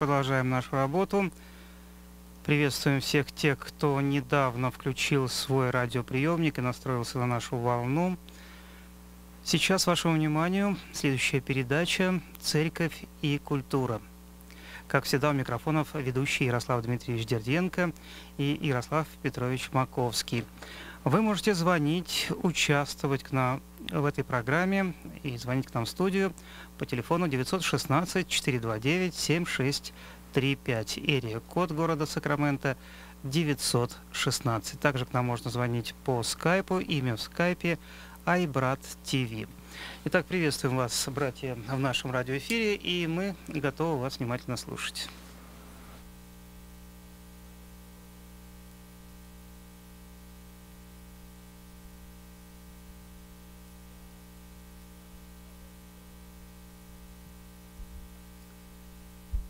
Продолжаем нашу работу. Приветствуем всех тех, кто недавно включил свой радиоприемник и настроился на нашу волну. Сейчас вашему вниманию следующая передача «Церковь и культура». Как всегда, у микрофонов ведущий Ярослав Дмитриевич Дерденко и Ярослав Петрович Маковский. Вы можете звонить, участвовать к нам в этой программе и звонить к нам в студию по телефону 916 429 7635. Эрия, код города Сакраменто 916. Также к нам можно звонить по скайпу, имя в скайпе iBrat TV. Итак, приветствуем вас, братья, в нашем радиоэфире, и мы готовы вас внимательно слушать.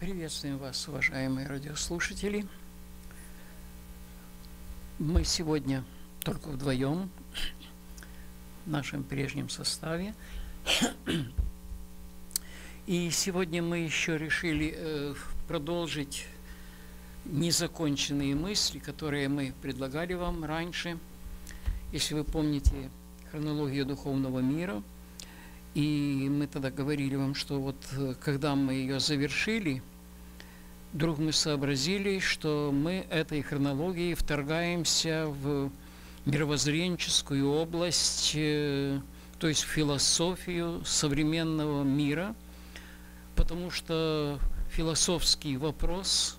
Приветствуем вас, уважаемые радиослушатели. Мы сегодня только вдвоем в нашем прежнем составе. И сегодня мы еще решили э, продолжить незаконченные мысли, которые мы предлагали вам раньше. Если вы помните хронологию духовного мира, и мы тогда говорили вам, что вот э, когда мы ее завершили – вдруг мы сообразили, что мы этой хронологией вторгаемся в мировоззренческую область, э, то есть в философию современного мира, потому что философский вопрос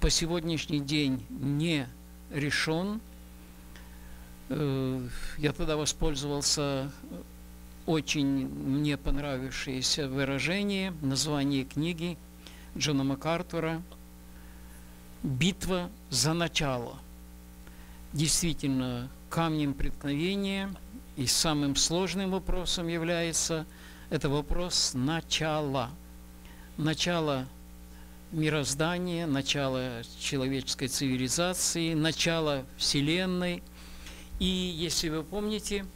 по сегодняшний день не решен. Э, я тогда воспользовался очень мне понравившееся выражение, название книги – Джона Макартура «Битва за начало». Действительно, камнем преткновения и самым сложным вопросом является это вопрос начала. Начало мироздания, начало человеческой цивилизации, начало Вселенной. И если вы помните,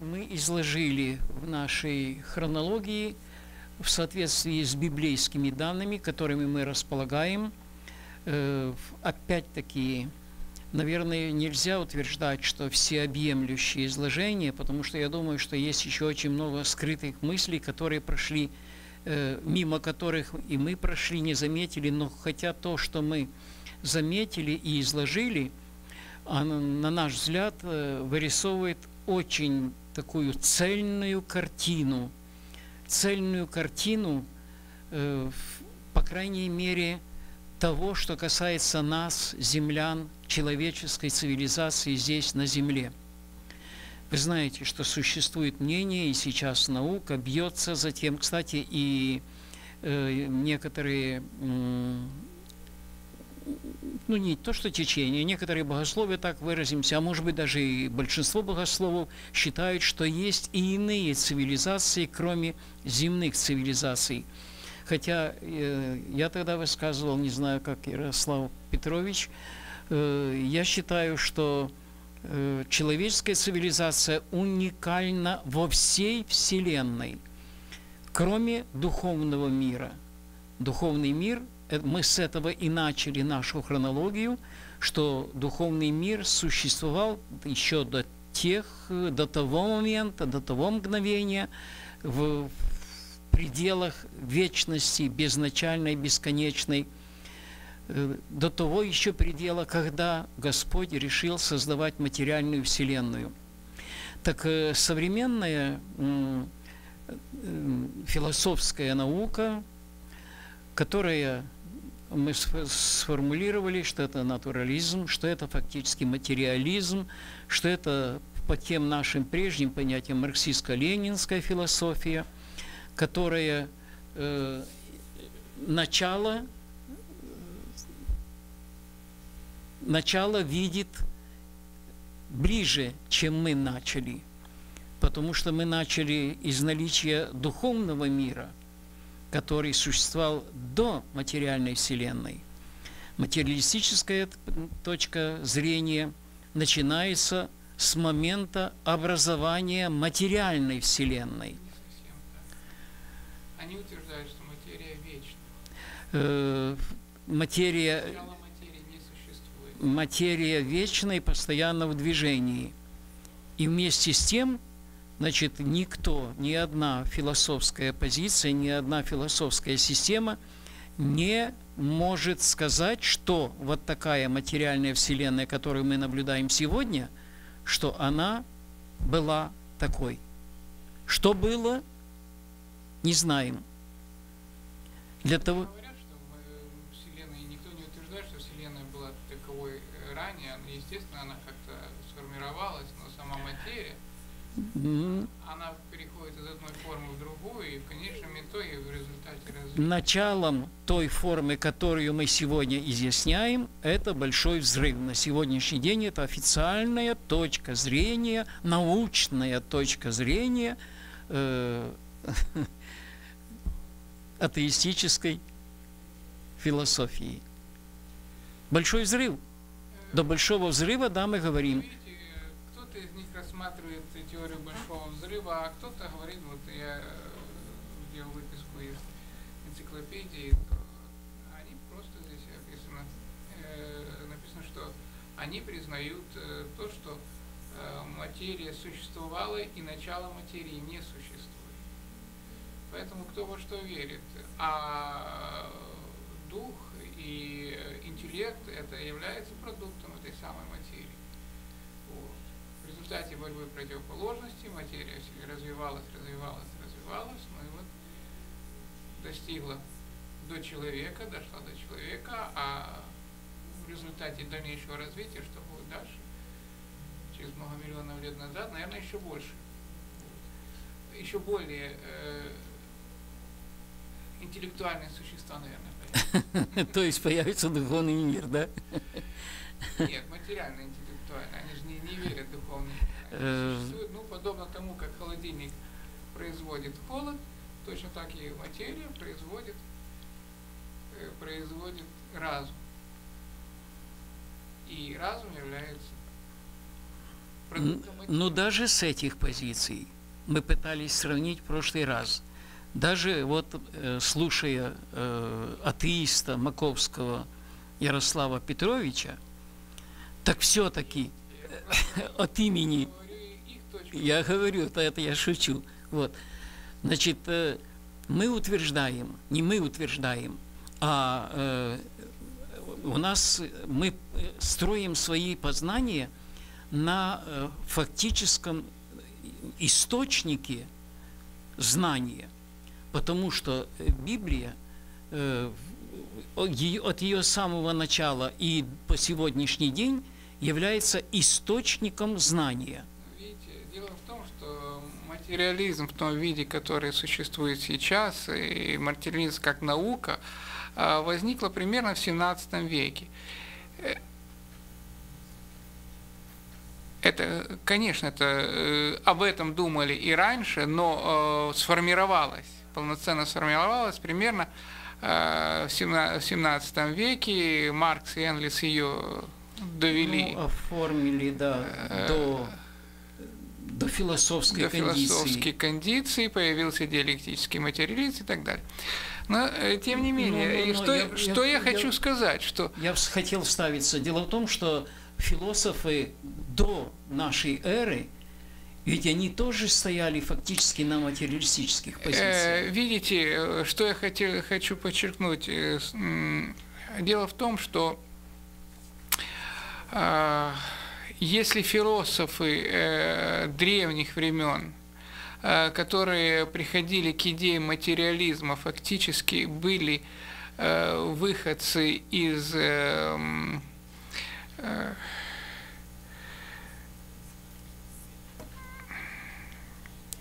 мы изложили в нашей хронологии – в соответствии с библейскими данными, которыми мы располагаем. Э, опять-таки, наверное, нельзя утверждать, что всеобъемлющее изложение, потому что я думаю, что есть еще очень много скрытых мыслей, которые прошли, э, мимо которых и мы прошли, не заметили, но хотя то, что мы заметили и изложили, на наш взгляд, э, вырисовывает очень такую цельную картину – цельную картину, э, по крайней мере, того, что касается нас, землян, человеческой цивилизации здесь на Земле. Вы знаете, что существует мнение, и сейчас наука бьется за тем, кстати, и э, некоторые ну не то что течение, некоторые богословы, так выразимся, а может быть даже и большинство богословов считают, что есть и иные цивилизации, кроме земных цивилизаций. Хотя э, я тогда высказывал, не знаю, как Ярослав Петрович, э, я считаю, что э, человеческая цивилизация уникальна во всей Вселенной, кроме духовного мира. Духовный мир – мы с этого и начали нашу хронологию, что духовный мир существовал еще до тех, до того момента, до того мгновения, в пределах вечности, безначальной, бесконечной, э, до того еще предела, когда Господь решил создавать материальную вселенную. Так э, современная философская наука, которая мы сформулировали, что это натурализм, что это фактически материализм, что это по тем нашим прежним понятиям марксистско-ленинская философия, которая э, начало, начало видит ближе, чем мы начали, потому что мы начали из наличия духовного мира – который существовал до материальной Вселенной. Материалистическая точка зрения начинается с момента образования материальной Вселенной. Они утверждают, что материя вечна. э, материя, материя вечна и постоянно в движении. И вместе с тем, значит, никто, ни одна философская позиция, ни одна философская система не может сказать, что вот такая материальная вселенная, которую мы наблюдаем сегодня, что она была такой. Что было, не знаем. Для того, она переходит из одной формы в другую, и в конечном итоге в результате развития началом той формы, которую мы сегодня изъясняем, это большой взрыв. На сегодняшний день это официальная точка зрения, научная точка зрения э, атеистической философии. Большой взрыв. До большого взрыва, да, мы говорим. Кто-то из них рассматривает теорию большого взрыва, а кто-то говорит, вот я э, делал выписку из энциклопедии, они просто здесь описано, э, написано, что они признают э, то, что э, материя существовала и начало материи не существует. Поэтому кто во что верит. А дух и интеллект это является продуктом этой самой материи. Результате борьбы противоположностей материя развивалась, развивалась, развивалась, ну и вот достигла до человека, дошла до человека, а в результате дальнейшего развития, что будет дальше, через много миллионов лет назад, наверное, еще больше. Еще более э, интеллектуальные существа, наверное. То есть появится духовный мир, да? Нет, материально-интеллектуально. Они же не, верят в Э. существуют, ну, подобно тому, как холодильник производит холод, точно так и материя производит, э, производит разум. И разум является продуктом материи. Ну, даже с этих позиций мы пытались сравнить в прошлый раз. Даже вот э, слушая э, атеиста Маковского Ярослава Петровича, так все-таки от имени Говорю, и их точку я говорю, это, это я шучу. Вот. Значит, э, мы утверждаем, не мы утверждаем, а э, у нас мы э, строим свои познания на э, фактическом источнике знания, потому что Библия э, от ее самого начала и по сегодняшний день является источником знания. Видите, дело в том, что материализм в том виде, который существует сейчас, и материализм как наука, а, возникла примерно в 17 веке. Это, конечно, это, э, об этом думали и раньше, но э, сформировалось, полноценно сформировалось примерно э, в 17 в 17 веке. Маркс и Энгельс ее довели. Ну, оформили, да, до, до философской до кондиции. философских кондиций, появился диалектический материализм и так далее. Но, э, тем не менее, ну, и ну, что, я- что я, я- хочу я- сказать, что Я хотел вставиться. Дело в том, что философы до нашей эры, ведь они тоже стояли фактически на материалистических э, позициях. видите, э, что я хотел, хочу подчеркнуть. Дело в том, что а, если философы э, древних времен, э, которые приходили к идее материализма, фактически были э, выходцы из э, м, э,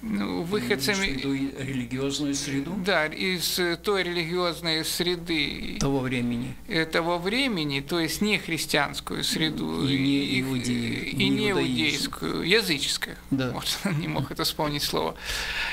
выходцами, Имеешь в виду и религиозную среду да, из э, той религиозной среды того времени. этого времени, то есть не христианскую среду И не их- иудеи- и не не иудейскую, языческую. Да. Вот, не мог это вспомнить слово.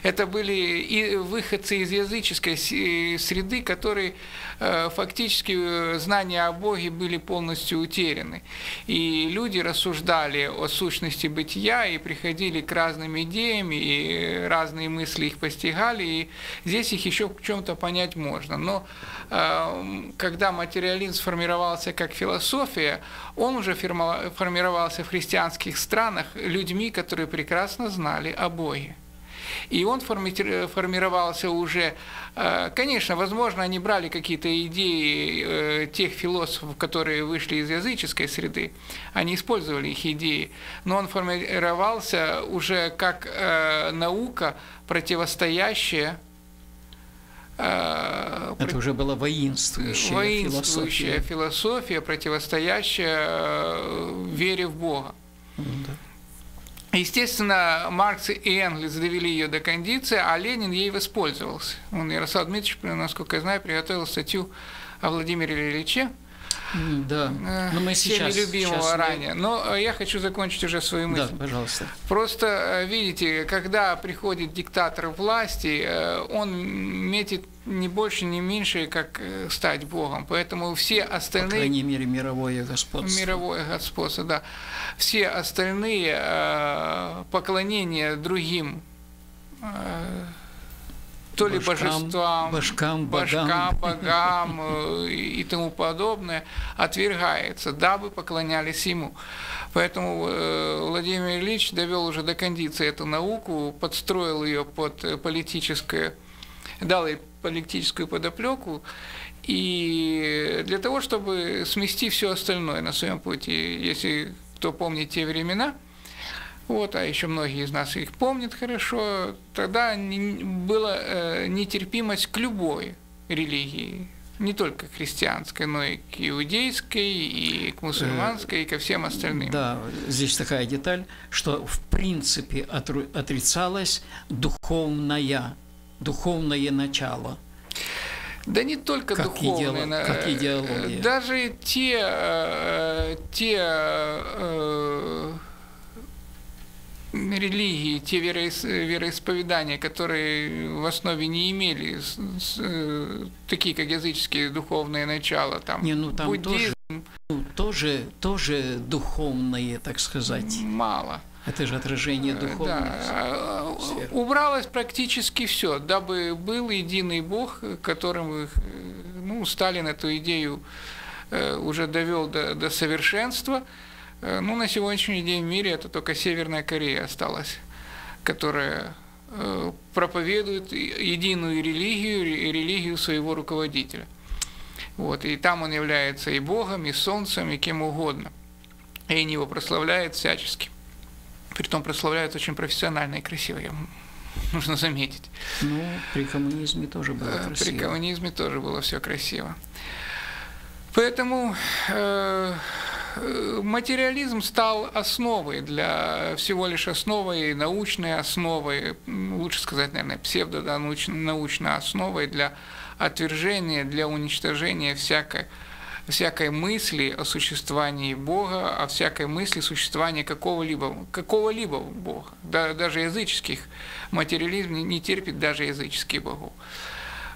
Это были и выходцы из языческой с- среды, которые э, фактически э, знания о Боге были полностью утеряны. И люди рассуждали о сущности бытия и приходили к разным идеям, и разные, мысли их постигали, и здесь их еще в чем-то понять можно. Но э, когда материализм сформировался как философия, он уже формировался в христианских странах людьми, которые прекрасно знали о Боге. И он формировался уже, э, конечно, возможно, они брали какие-то идеи э, тех философов, которые вышли из языческой среды, они использовали их идеи, но он формировался уже как э, наука, противостоящая это уже была воинствующая, воинствующая философия. философия, противостоящая вере в Бога. Да. Естественно, Маркс и Энгельс довели ее до кондиции, а Ленин ей воспользовался. Он, Ярослав Дмитриевич, насколько я знаю, приготовил статью о Владимире Ильиче, да, э, но мы сейчас, любимого сейчас ранее. Но э, я хочу закончить уже свою мысль. Да, пожалуйста. Просто, э, видите, когда приходит диктатор власти, он метит не больше, не меньше, как стать Богом. Поэтому все остальные... По крайней мере, мировое господство. Мировое господство, да. Все остальные поклонения другим то ли божкам, божествам, башкам, богам, богам э, и тому подобное, отвергается, дабы поклонялись ему. Поэтому э, Владимир Ильич довел уже до кондиции эту науку, подстроил ее под политическое, дал ей политическую подоплеку, и для того, чтобы смести все остальное на своем пути, если кто помнит те времена – вот, а еще многие из нас их помнят хорошо, тогда была э, нетерпимость к любой религии, не только к христианской, но и к иудейской, и к мусульманской, и ко всем остальным. Да, здесь такая деталь, что в принципе отрицалось духовное, духовное начало. Да не только как духовное, идеолог, как идеология. Даже те, э, те религии, те вероисповедания, которые в основе не имели э, такие, как языческие духовные начала, там, не, ну, там буддизм. Тоже, ну, тоже, тоже духовные, так сказать. Мало. Это же отражение э, духовного. Да. Убралось практически все, дабы был единый Бог, которым э, ну, Сталин эту идею уже довел до, до совершенства. Э, ну, на сегодняшний день в мире это только Северная Корея осталась, которая э, проповедует единую религию, религию своего руководителя. Вот, и там он является и Богом, и Солнцем, и кем угодно. И они его прославляют всячески. Притом прославляют очень профессионально и красиво, нужно заметить. Ну, при коммунизме тоже было э, красиво. При коммунизме тоже было все красиво. Поэтому Э, материализм стал основой для всего лишь основой, научной основой, лучше сказать, наверное, псевдонаучной основой для отвержения, для уничтожения всякой, всякой мысли о существовании Бога, о всякой мысли существования какого-либо какого-либо Бога. Да, даже языческих материализм не терпит даже языческих богов.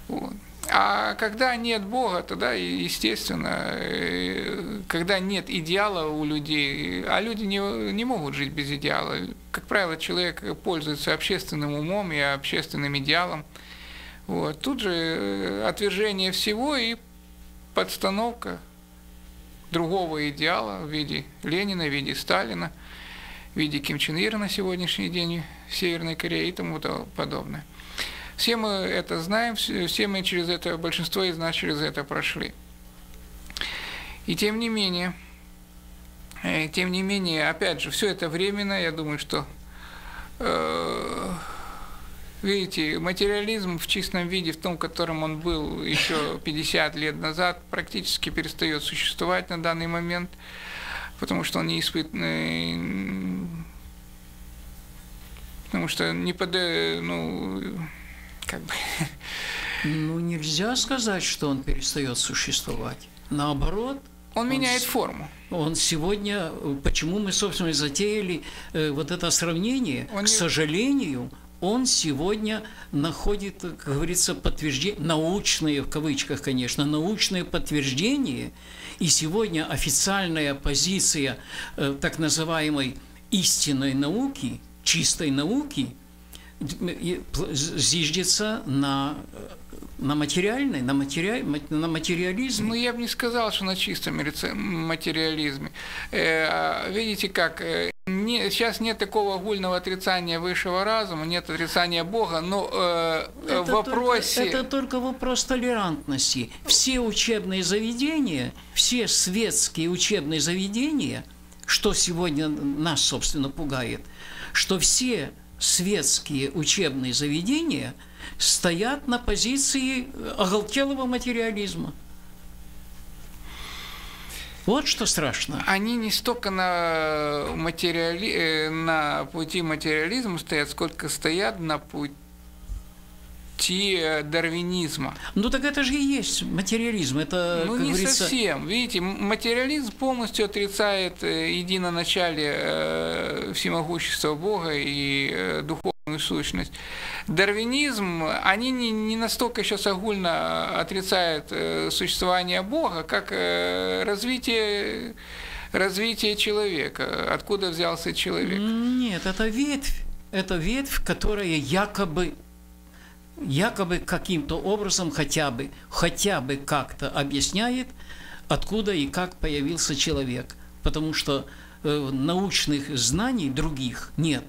Вот. А когда нет Бога, тогда, естественно, э, когда нет идеала у людей, а люди не, не могут жить без идеала. Как правило, человек пользуется общественным умом и общественным идеалом. Вот. Тут же э, отвержение всего и подстановка другого идеала в виде Ленина, в виде Сталина, в виде Ким Чен Ира на сегодняшний день в Северной Корее и тому подобное. Все мы это знаем, все мы через это, большинство из нас через это прошли. И тем не менее, э, тем не менее, опять же, все это временно, я думаю, что э, видите, материализм в чистом виде, в том, котором он был еще 50 лет назад, практически перестает существовать на данный момент, потому что он не испытанный, потому что не под, ну, как бы. Ну, нельзя сказать, что он перестает существовать. Наоборот, он, он меняет форму. Он сегодня, почему мы, собственно, затеяли э, вот это сравнение, он к не... сожалению, он сегодня находит, как говорится, подтверждение, научные, в кавычках, конечно, научное подтверждение, и сегодня официальная позиция э, так называемой истинной науки, чистой науки – зиждется на, на материальной, на, материаль, на материализме. Ну, я бы не сказал, что на чистом материализме. Э, а видите как, э, не, сейчас нет такого огульного отрицания высшего разума, нет отрицания Бога, но э, Это в вопросе... Только, это только вопрос толерантности. Все учебные заведения, все светские учебные заведения, что сегодня нас, собственно, пугает, что все светские учебные заведения стоят на позиции оголтелого материализма. Вот что страшно. Они не столько на, материали... э, на пути материализма стоят, сколько стоят на пути э, дарвинизма. Ну так это же и есть материализм. Это, Ну, не говорится, совсем. Видите, материализм полностью отрицает э, единоначалие э, всемогущества Бога и духовную сущность. Дарвинизм, они не, не настолько сейчас огульно отрицают существование Бога, как развитие, развитие человека, откуда взялся человек. Нет, это ветвь. Это ветвь, которая якобы якобы каким-то образом хотя бы, хотя бы как-то объясняет, откуда и как появился человек. Потому что э, научных знаний других нет.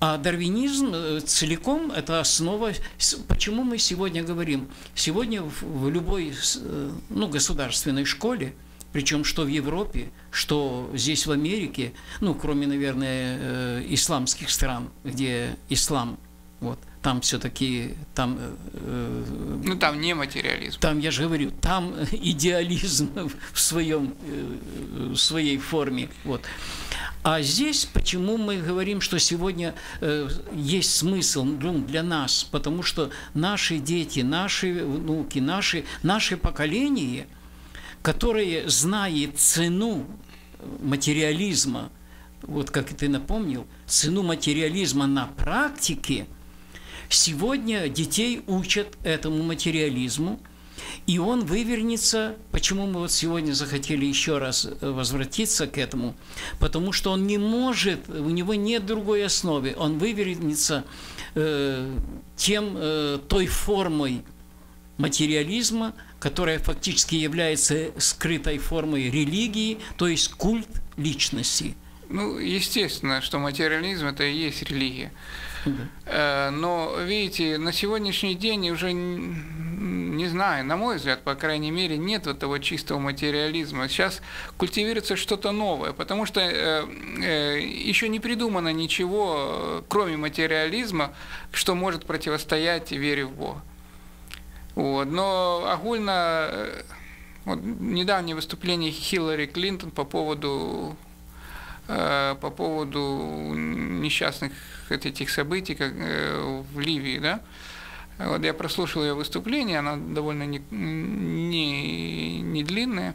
А дарвинизм э, целиком – это основа. Почему мы сегодня говорим? Сегодня в, любой э, ну, государственной школе, причем что в Европе, что здесь в Америке, ну, кроме, наверное, исламских стран, где ислам, вот, там все-таки, там э, Ну, там не материализм. там, я же говорю, там идеализм в, своем, э, в своей форме. Вот. А здесь почему мы говорим, что сегодня э, есть смысл ну, для нас? Потому что наши дети, наши внуки, наши, наше поколение, которое знает цену материализма, вот как ты напомнил, цену материализма на практике, сегодня детей учат этому материализму, и он вывернется. Почему мы вот сегодня захотели еще раз э, возвратиться к этому? Потому что он не может, у него нет другой основы. Он вывернется э, тем, э, той формой материализма, которая фактически является скрытой формой религии, то есть культ личности. Ну, естественно, что материализм это и есть религия. Э, Но, видите, на сегодняшний день уже, не знаю, на мой взгляд, по крайней мере, нет вот того чистого материализма. Сейчас культивируется что-то новое, потому что э, э, еще не придумано ничего, кроме материализма, что может противостоять вере в Бога. Вот. Но огульно, вот недавнее выступление Хиллари Клинтон по поводу э, по поводу несчастных вот этих событий как, э, в Ливии, да. Вот я прослушал ее выступление, она довольно не, не, не длинная.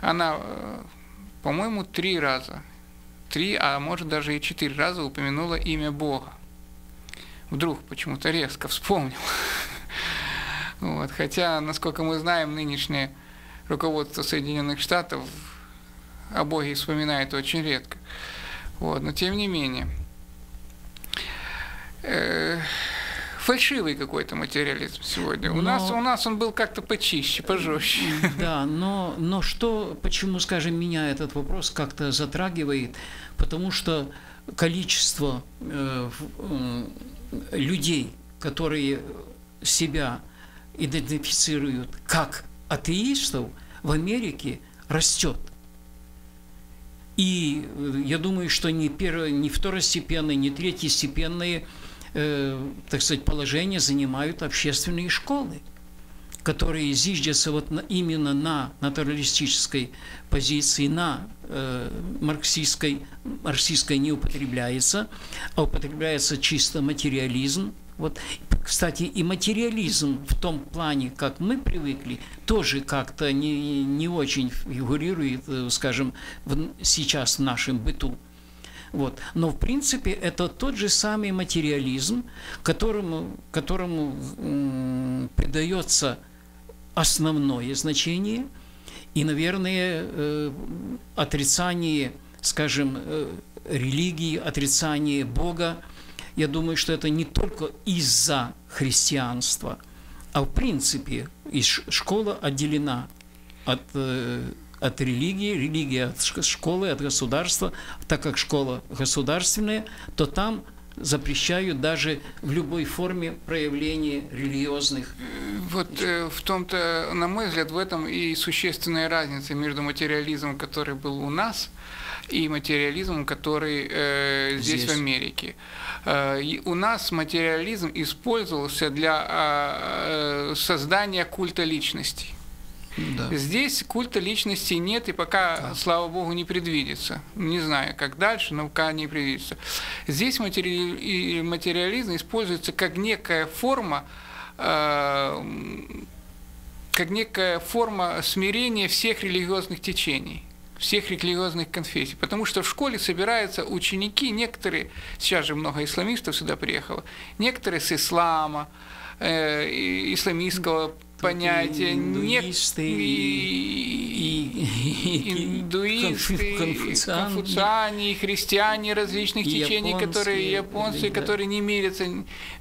Она, э, по-моему, три раза, три, а может даже и четыре раза упомянула имя Бога. Вдруг почему-то резко вспомнил. Вот. Хотя, насколько мы знаем, нынешнее руководство Соединенных Штатов о Боге вспоминает очень редко. Вот. Но тем не менее. Э, Фальшивый какой-то материализм сегодня. У, Но- нас, у нас он был как-то почище, пожестче. Да, но, но что, почему, скажем, меня этот вопрос как-то затрагивает? Потому что количество э, м, людей, которые себя идентифицируют как атеистов, в Америке растет. И э, я думаю, что не, перво, не второстепенные, не третьестепенные, э, так сказать, положения занимают общественные школы которые зиждятся вот на- именно на натуралистической позиции, на э, марксистской, марксистской не употребляется, а употребляется чисто материализм. Вот, кстати, и материализм в том плане, как мы привыкли, тоже как-то не, не очень фигурирует, э, скажем, в- сейчас в нашем быту. Вот. Но в принципе это тот же самый материализм, которому, которому придается основное значение и, наверное, э, отрицание, скажем, э, религии, отрицание Бога я думаю, что это не только из-за христианства, а в принципе школа отделена от, э, от религии, религия от школы, от государства, так как школа государственная, то там запрещают даже в любой форме проявления религиозных. Вот э, в том-то, на мой взгляд, в этом и существенная разница между материализмом, который был у нас, и материализмом, который э, здесь, здесь, в Америке. Э, у нас материализм использовался для э, создания культа личностей. Да. Здесь культа личности нет, и пока, да. слава богу, не предвидится. Не знаю, как дальше, но пока не предвидится. Здесь матери... материализм используется как некая форма, э, как некая форма смирения всех религиозных течений всех религиозных конфессий. Потому что в школе собираются ученики, некоторые, сейчас же много исламистов сюда приехало, некоторые с ислама, э, исламистского понятия, индуисты, и, индуисты, конфуциане, христиане различных течений, которые японцы, да. которые не мирятся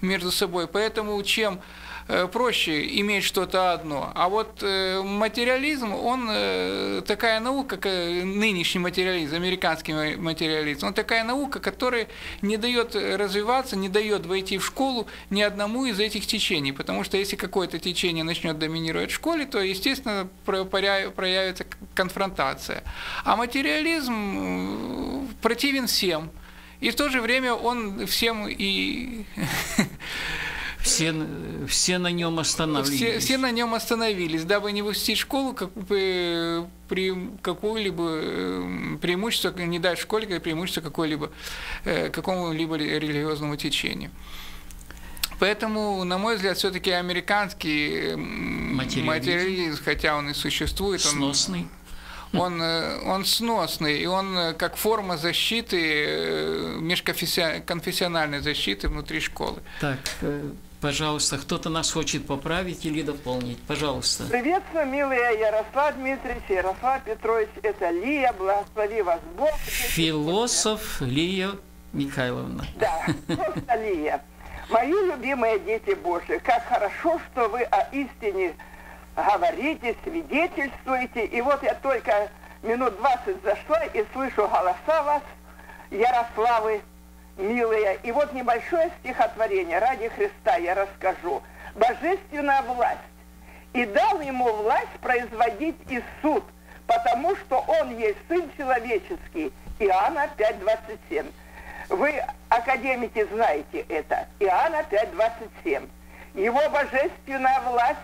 между собой. Поэтому чем проще иметь что-то одно. А вот э, материализм, он э, такая наука, как нынешний материализм, американский материализм, он такая наука, которая не дает развиваться, не дает войти в школу ни одному из этих течений. Потому что если какое-то течение начнет доминировать в школе, то, естественно, проявится конфронтация. А материализм противен всем. И в то же время он всем и Все, все на нем остановились. Все, все на нем остановились, дабы не выпустить школу как, при какое-либо э, преимущество, не дать школе преимущество какой-либо, э, какому-либо религиозному течению. Поэтому, на мой взгляд, все-таки американский материализм, материализм, хотя он и существует, сносный. Он, он, э, он сносный, и он э, как форма защиты, межконфессиональной защиты внутри школы. Так, пожалуйста, кто-то нас хочет поправить или дополнить. Пожалуйста. Приветствую, милые Ярослав Дмитриевич, Ярослав Петрович, это Лия, благослови вас Бог. Философ Лия Михайловна. Да, просто Лия. Мои любимые дети Божьи, как хорошо, что вы о истине говорите, свидетельствуете. И вот я только минут 20 зашла и слышу голоса вас, Ярославы, милые. И вот небольшое стихотворение ради Христа я расскажу. Божественная власть. И дал ему власть производить и суд, потому что он есть Сын Человеческий. Иоанна 5.27. Вы, академики, знаете это. Иоанна 5.27. Его божественная власть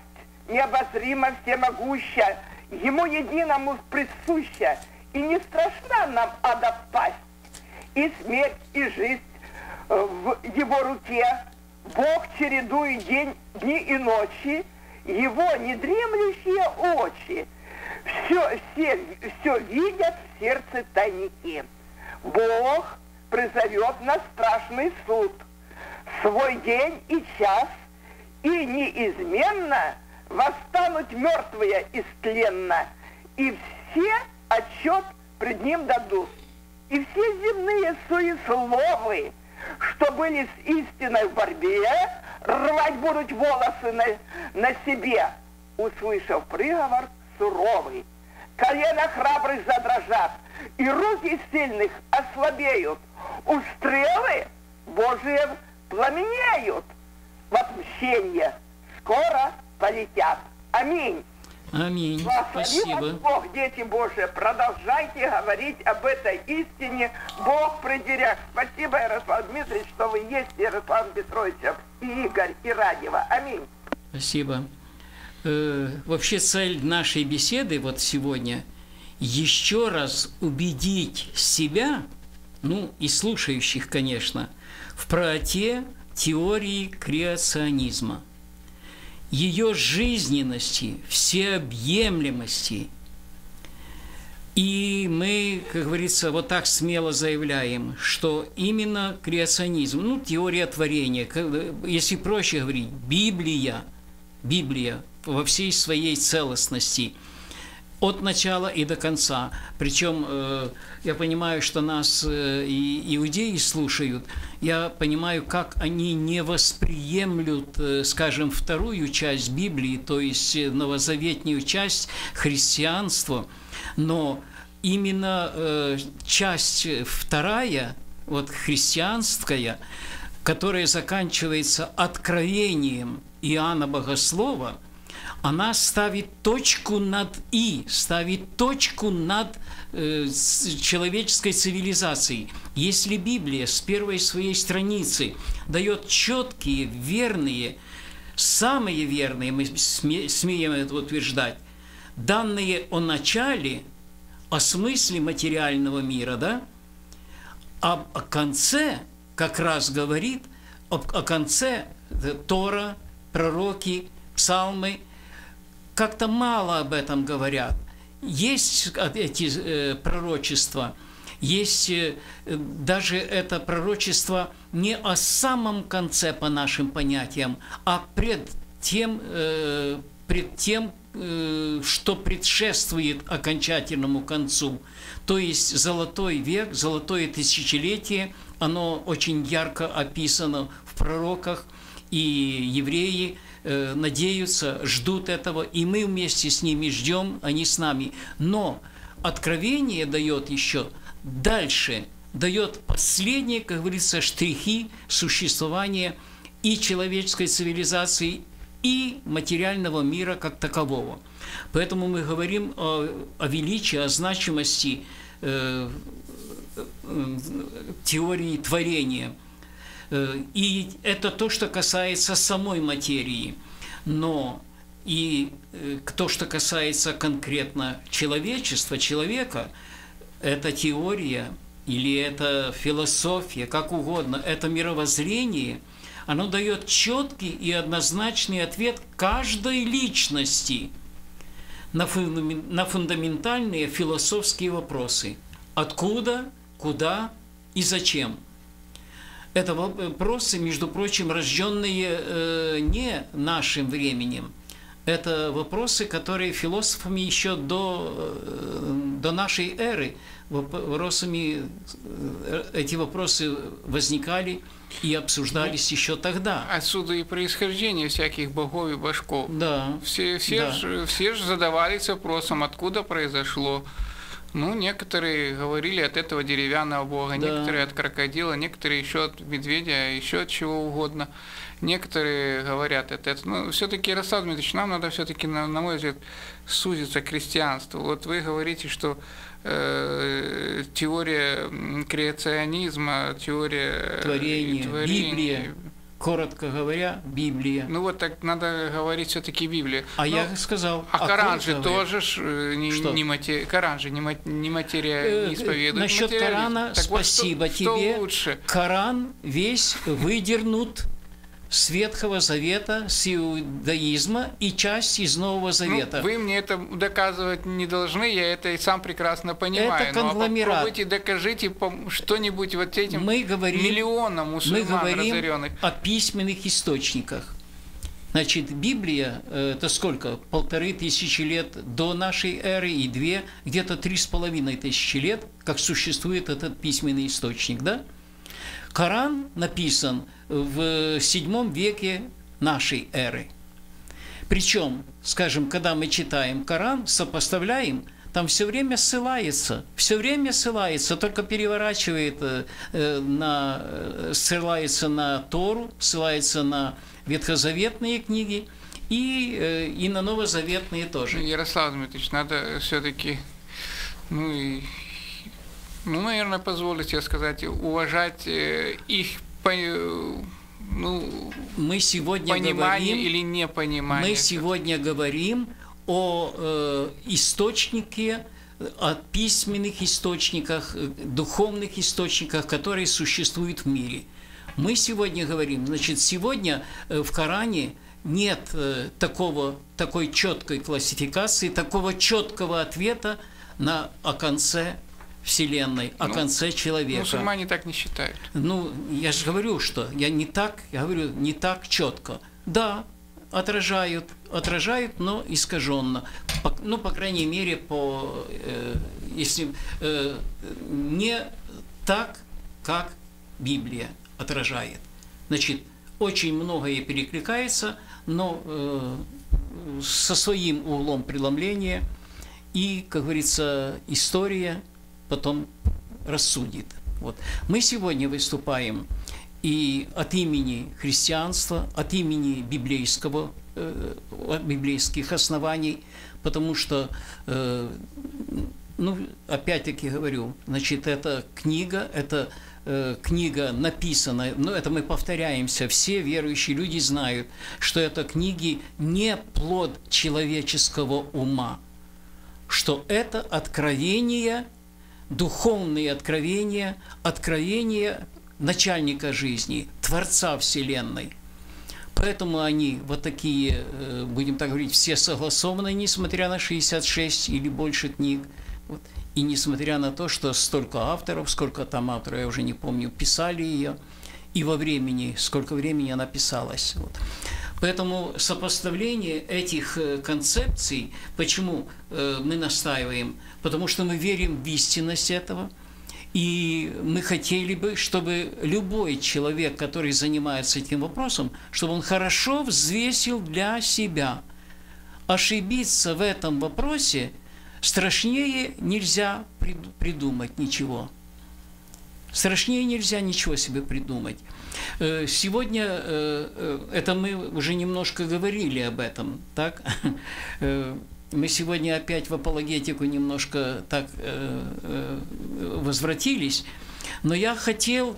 необозримо всемогуща, Ему единому присуща, и не страшна нам ада и смерть, и жизнь э, в Его руке. Бог чередует день, дни и ночи, Его недремлющие очи все, все, все видят в сердце тайники. Бог призовет на страшный суд свой день и час, и неизменно – восстанут мертвые истленно, и все отчет пред ним дадут. И все земные суесловы, что были с истиной в борьбе, рвать будут волосы на, на себе, услышав приговор суровый. Колено храбрых задрожат, и руки сильных ослабеют. У стрелы Божие пламенеют в отмщение. Скоро полетят. Аминь. Аминь. Спасибо. Бог, дети Божии, продолжайте говорить об этой истине. Бог при дверях. Спасибо, Ярослав Дмитриевич, что вы есть, Ярослав Петрович, и Игорь, и Радева. Аминь. Спасибо. Э, вообще цель нашей беседы вот сегодня еще раз убедить себя, ну и слушающих, конечно, в правоте теории креационизма – ее жизненности, всеобъемлемости. И мы, как говорится, вот так смело заявляем, что именно креационизм, ну, теория творения, если проще говорить, Библия, Библия во всей своей целостности, от начала и до конца. Причем э, я понимаю, что нас э, и иудеи слушают. Я понимаю, как они не восприемлют, э, скажем, вторую часть Библии, то есть э, новозаветнюю часть христианства. Но именно э, часть вторая, вот христианская, которая заканчивается откровением Иоанна Богослова – она ставит точку над «и», ставит точку над э, человеческой цивилизацией. Если Библия с первой своей страницы дает четкие, верные, самые верные, мы сме, смеем это утверждать, данные о начале, о смысле материального мира, да, а о конце как раз говорит, о, о конце э, Тора, пророки, псалмы – как-то мало об этом говорят. Есть эти э, пророчества, есть э, даже это пророчество не о самом конце по нашим понятиям, а пред тем, э, пред тем, что предшествует окончательному концу. То есть золотой век, золотое тысячелетие, оно очень ярко описано в пророках, и евреи – Э, надеются, ждут этого, и мы вместе с ними ждем, они с нами. Но откровение дает еще дальше, дает последние, как говорится, штрихи существования и человеческой цивилизации, и материального мира как такового. Поэтому мы говорим о, о величии, о значимости э, э, теории творения – Э, и это то, что касается самой материи. Но и э, то, что касается конкретно человечества, человека, это теория или это философия, как угодно, это мировоззрение, оно дает четкий и однозначный ответ каждой личности на фундаментальные философские вопросы. Откуда, куда и зачем – это вопросы, между прочим, рожденные э, не нашим временем. Это вопросы, которые философами еще до, э, до нашей эры вопросами, э, эти вопросы возникали и обсуждались ну, еще тогда. Отсюда и происхождение всяких богов и башков. Да. Все, все, да. Все же задавались вопросом, откуда произошло ну, некоторые говорили от этого деревянного бога, да. некоторые от крокодила, некоторые еще от медведя, еще от чего угодно. Некоторые говорят от этого. Ну, все-таки, Ярослав Дмитриевич, нам надо все-таки, на, на мой взгляд, сузиться к христианству. Вот вы говорите, что э, теория креационизма, теория творения, творения Библия коротко говоря, Библия. Ну вот так надо говорить все-таки Библия. А Но, я сказал. А, а Коран же тоже ж, не, Что? не матери... Коран же не, не материя не исповедует. Насчет Корана так спасибо вот что, тебе. Что лучше? Коран весь выдернут с Ветхого Завета, с иудаизма и часть из Нового ну, Завета. Ну, вы мне это доказывать не должны, я это и сам прекрасно понимаю. Это конгломерат. Но попробуйте, докажите что-нибудь вот этим мы говорим, миллионам мусульман мы говорим разоренных. о письменных источниках. Значит, Библия э, – это сколько? Полторы тысячи лет до нашей эры и две, где-то три с половиной тысячи лет, как существует этот письменный источник, да? Коран написан в VII веке нашей эры. Причем, скажем, когда мы читаем Коран, сопоставляем, там все время ссылается, все время ссылается, только переворачивает э, э на, э, ссылается на Тору, ссылается на ветхозаветные книги и, э, и на новозаветные тоже. Ярослав Дмитриевич, надо все-таки ну, и ну, наверное, позволите сказать, уважать э, их ну, мы сегодня понимание говорим, или непонимание. Мы сегодня говорим о э, источнике, о письменных источниках, э, духовных источниках, которые существуют в мире. Мы сегодня говорим, значит, сегодня в Коране нет такого, такой четкой классификации, такого четкого ответа на о конце Вселенной, о ну, конце человека. Мусульмане так не считают. Ну, я же говорю, что я не так, я говорю, не так четко. Да, отражают, отражают, но искаженно. По, ну, по крайней мере, по, э, если э, не так, как Библия отражает. Значит, очень многое перекликается, но э, со своим углом преломления, и, как говорится, история потом рассудит. Вот. Мы сегодня выступаем и от имени христианства, от имени библейского, э, библейских оснований, потому что, э, ну, опять-таки говорю, значит, эта книга, это э, книга написана, но это мы повторяемся, все верующие люди знают, что это книги не плод человеческого ума, что это откровение, духовные откровения, откровения начальника жизни, Творца Вселенной. Поэтому они вот такие, э, будем так говорить, все согласованные, несмотря на 66 или больше книг. Вот. И несмотря на то, что столько авторов, сколько там авторов, я уже не помню, писали ее, и во времени, сколько времени она писалась. Вот. Поэтому сопоставление этих э, концепций, почему э, мы настаиваем? Потому что мы верим в истинность этого – и мы хотели бы, чтобы любой человек, который занимается этим вопросом, чтобы он хорошо взвесил для себя. Ошибиться в этом вопросе страшнее нельзя придумать ничего. Страшнее нельзя ничего себе придумать. Э, сегодня, э, э, это мы уже немножко говорили об этом, так? мы сегодня опять в апологетику немножко так возвратились, но я хотел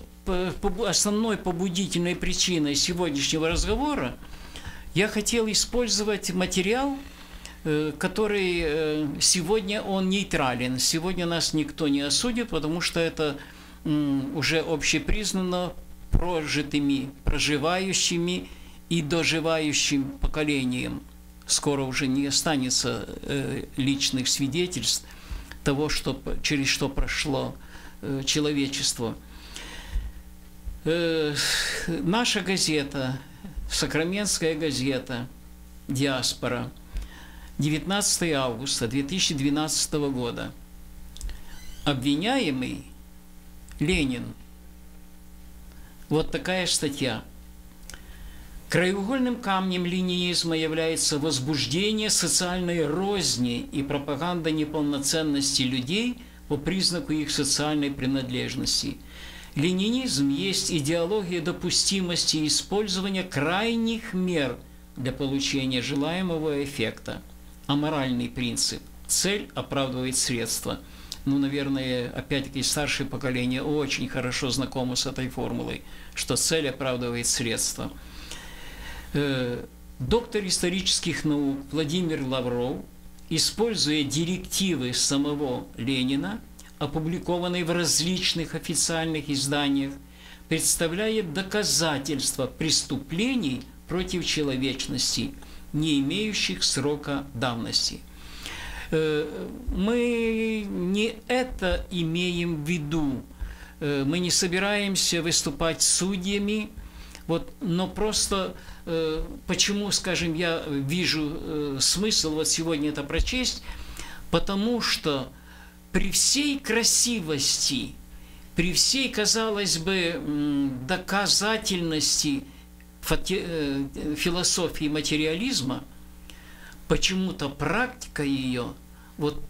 основной побудительной причиной сегодняшнего разговора я хотел использовать материал, который сегодня он нейтрален. Сегодня нас никто не осудит, потому что это уже общепризнано прожитыми, проживающими и доживающим поколением – скоро уже не останется э, личных свидетельств того, что, через что прошло э, человечество. Э, наша газета, Сакраменская газета «Диаспора», 19 августа 2012 года. Обвиняемый Ленин. Вот такая статья – Краеугольным камнем ленинизма является возбуждение социальной розни и пропаганда неполноценности людей по признаку их социальной принадлежности. Ленинизм есть идеология допустимости использования крайних мер для получения желаемого эффекта, аморальный принцип. Цель оправдывает средства. Ну, наверное, опять-таки старшее поколение очень хорошо знакомо с этой формулой, что цель оправдывает средства – Э, доктор исторических наук Владимир Лавров, используя директивы самого Ленина, опубликованные в различных официальных изданиях, представляет доказательства преступлений против человечности, не имеющих срока давности. Э, мы не это имеем в виду. Э, мы не собираемся выступать судьями, вот, но просто Э, почему, скажем, я вижу смысл вот сегодня это прочесть, потому что при всей красивости, при всей, казалось бы, доказательности философии материализма, почему-то практика ее вот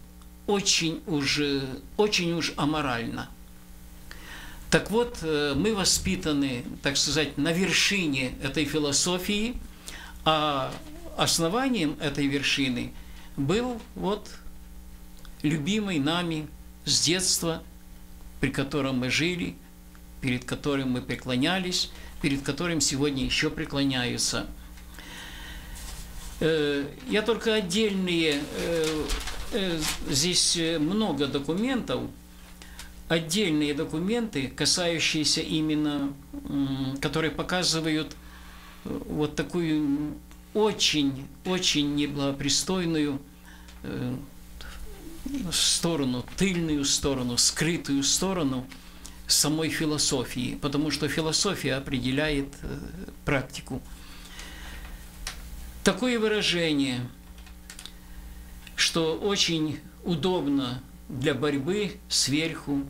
очень уж, очень уж аморальна. Так вот, э, мы воспитаны, так сказать, на вершине этой философии, а основанием этой вершины был вот любимый нами с детства, при котором мы жили, перед которым мы преклонялись, перед которым сегодня еще преклоняются. Э, я только отдельные, э, здесь много документов, отдельные документы, касающиеся именно, которые показывают э, вот такую очень, очень неблагопристойную э, сторону, тыльную сторону, скрытую сторону самой философии, потому что философия определяет э, практику. Такое выражение, что очень удобно для борьбы сверху,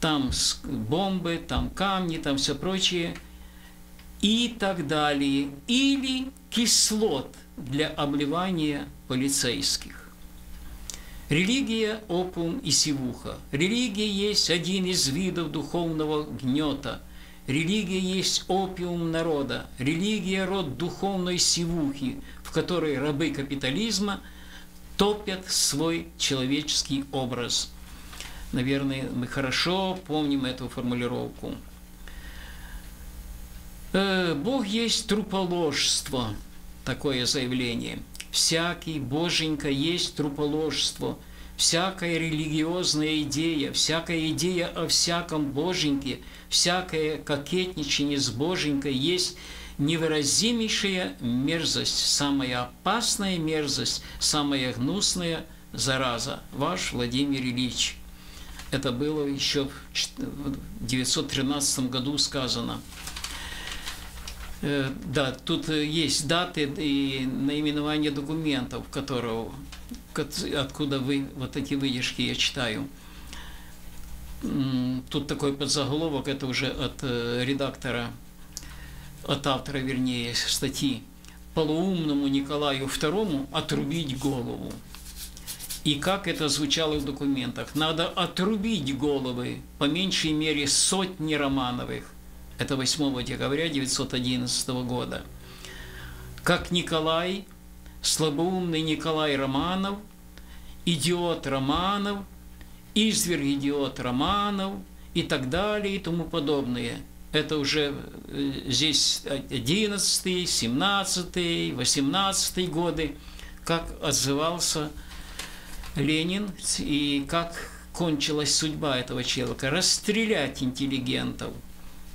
там бомбы, там камни, там все прочее и так далее. Или кислот для обливания полицейских. Религия – опум и сивуха. Религия есть один из видов духовного гнета. Религия есть опиум народа. Религия – род духовной сивухи, в которой рабы капитализма топят свой человеческий образ. Наверное, мы хорошо помним эту формулировку. Э, Бог есть труположство, такое заявление – всякий боженька есть труположество, всякая религиозная идея, всякая идея о всяком боженьке, всякое кокетничание с боженькой есть невыразимейшая мерзость, самая опасная мерзость, самая гнусная зараза. Ваш Владимир Ильич. Это было еще в 913 году сказано. Э, да, тут э, есть даты и наименование документов, которого, откуда вы вот эти выдержки я читаю. Тут такой подзаголовок, это уже от э, редактора, от автора, вернее, статьи. Полуумному Николаю II отрубить голову. И как это звучало в документах? Надо отрубить головы, по меньшей мере, сотни Романовых это 8 декабря 1911 года. Как Николай, слабоумный Николай Романов, идиот Романов, изверг идиот Романов и так далее и тому подобное. Это уже э, здесь 11, 17, 18 годы, как отзывался Ленин и как кончилась судьба этого человека. Расстрелять интеллигентов –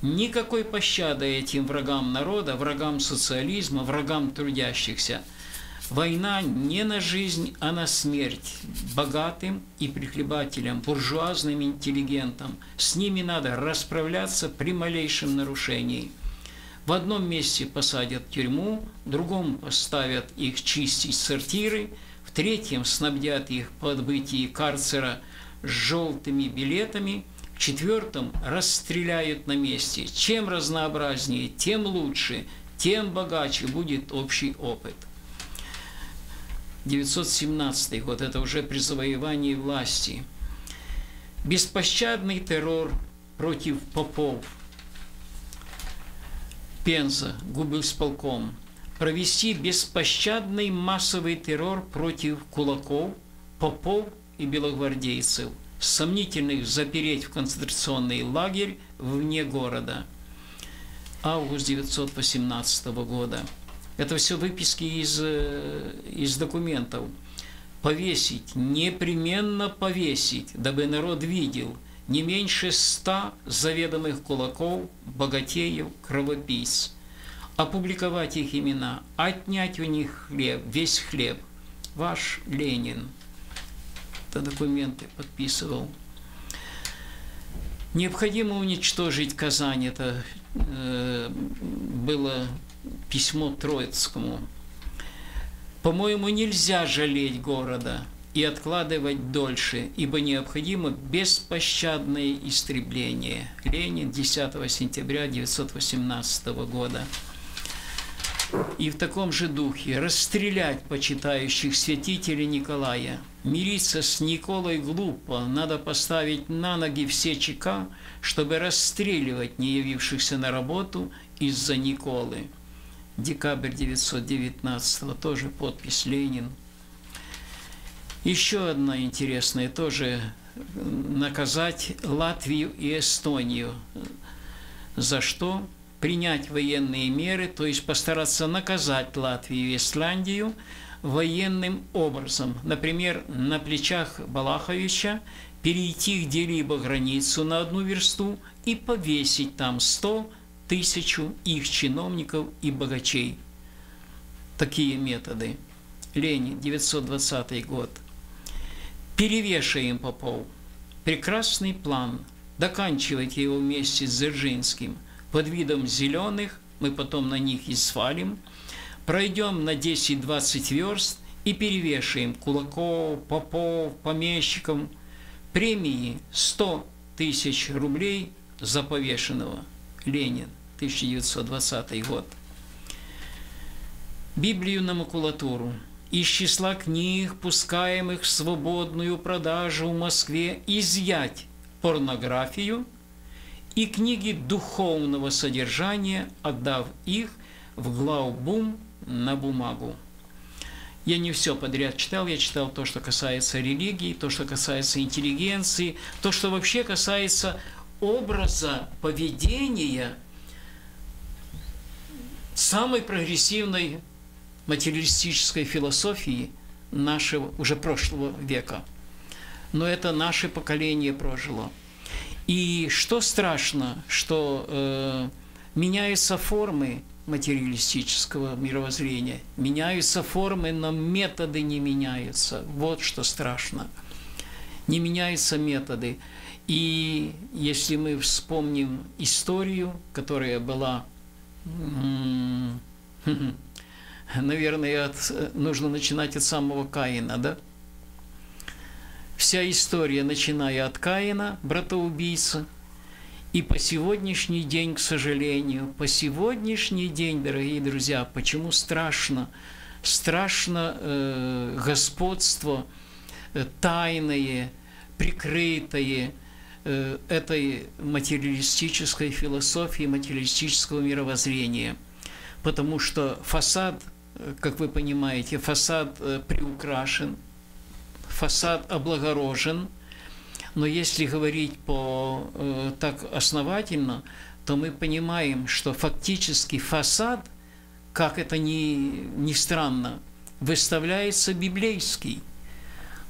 Никакой пощады этим врагам народа, врагам социализма, врагам трудящихся. Война не на жизнь, а на смерть богатым и прихлебателям, буржуазным интеллигентам. С ними надо расправляться при малейшем нарушении. В одном месте посадят в тюрьму, в другом поставят их чистить сортиры, в третьем снабдят их по отбытии карцера с желтыми билетами – четвертом расстреляют на месте. Чем разнообразнее, тем лучше, тем богаче будет общий опыт. 917 год – это уже при завоевании власти. Беспощадный террор против попов. Пенза, губысполком. Провести беспощадный массовый террор против кулаков, попов и белогвардейцев – сомнительных запереть в концентрационный лагерь вне города. Август 1918 года. Это все выписки из, э, из документов. Повесить, непременно повесить, дабы народ видел не меньше ста заведомых кулаков, богатеев, кровопийц. Опубликовать их имена, отнять у них хлеб, весь хлеб. Ваш Ленин – это документы подписывал. Необходимо уничтожить Казань. Это э, было письмо Троицкому. По-моему, нельзя жалеть города и откладывать дольше, ибо необходимо беспощадное истребление. Ленин 10 сентября 1918 года. И в таком же духе расстрелять почитающих святителей Николая – Мириться с Николой глупо, надо поставить на ноги все ЧК, чтобы расстреливать не явившихся на работу из-за Николы. Декабрь 919 тоже подпись Ленин. Еще одна интересная, тоже наказать Латвию и Эстонию. За что? Принять военные меры, то есть постараться наказать Латвию и Исландию – военным образом. Например, на плечах Балаховича перейти где-либо границу на одну версту и повесить там сто тысячу их чиновников и богачей. Такие методы. Ленин, 920 год. Перевешаем попов. Прекрасный план. Доканчивайте его вместе с Дзержинским. Под видом зеленых, мы потом на них и свалим – Пройдем на 10-20 верст и перевешиваем кулаков, попов, помещиков. Премии 100 тысяч рублей за повешенного. Ленин, 1920 год. Библию на макулатуру. Из числа книг, пускаемых в свободную продажу в Москве, изъять порнографию и книги духовного содержания, отдав их в главбум на бумагу. Я не все подряд читал, я читал то, что касается религии, то, что касается интеллигенции, то, что вообще касается образа поведения самой прогрессивной материалистической философии нашего уже прошлого века. Но это наше поколение прожило. И что страшно, что э, меняются формы материалистического мировоззрения, меняются формы, но методы не меняются. Вот что страшно. Не меняются методы. И если мы вспомним историю, которая была, наверное, от, нужно начинать от самого Каина, да? Вся история, начиная от Каина, брата-убийца, и по сегодняшний день, к сожалению, по сегодняшний день, дорогие друзья, почему страшно? Страшно э, господство э, тайное, прикрытое этой материалистической философии, материалистического мировоззрения. Потому что фасад, э, как вы понимаете, фасад э, приукрашен, фасад облагорожен – но если говорить по, э, так основательно, то мы понимаем, что фактически фасад, как это ни, ни странно, выставляется библейский,